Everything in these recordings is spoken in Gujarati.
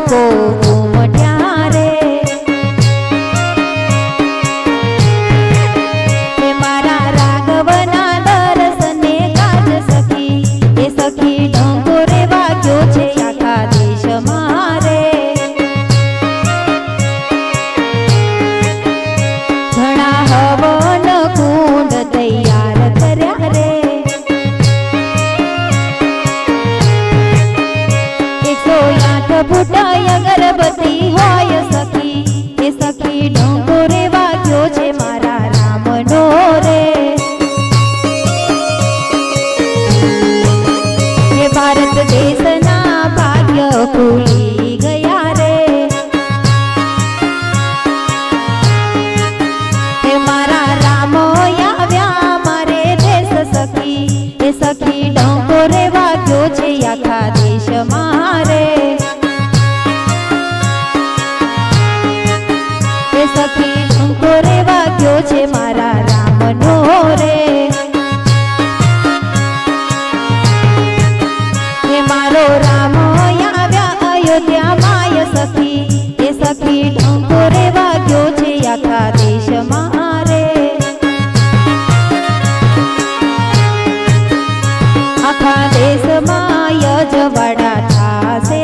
Oh. મારા રામનો રે. એ મારો રામ, આવ્યા અયોધ્યા માય સખી. એ આખા દેશમાં યજવાડા થાશે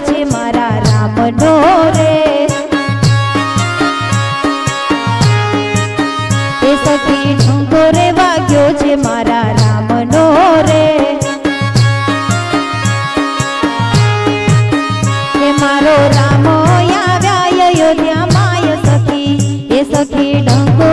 છે મારા રામ ઢોરે એ સખી ઢોરે વાગ્યો છે મારા રામ ઢોરે મારો રામ આવ્યા અયોધ્યા માય સખી. એ સખી ઢંકો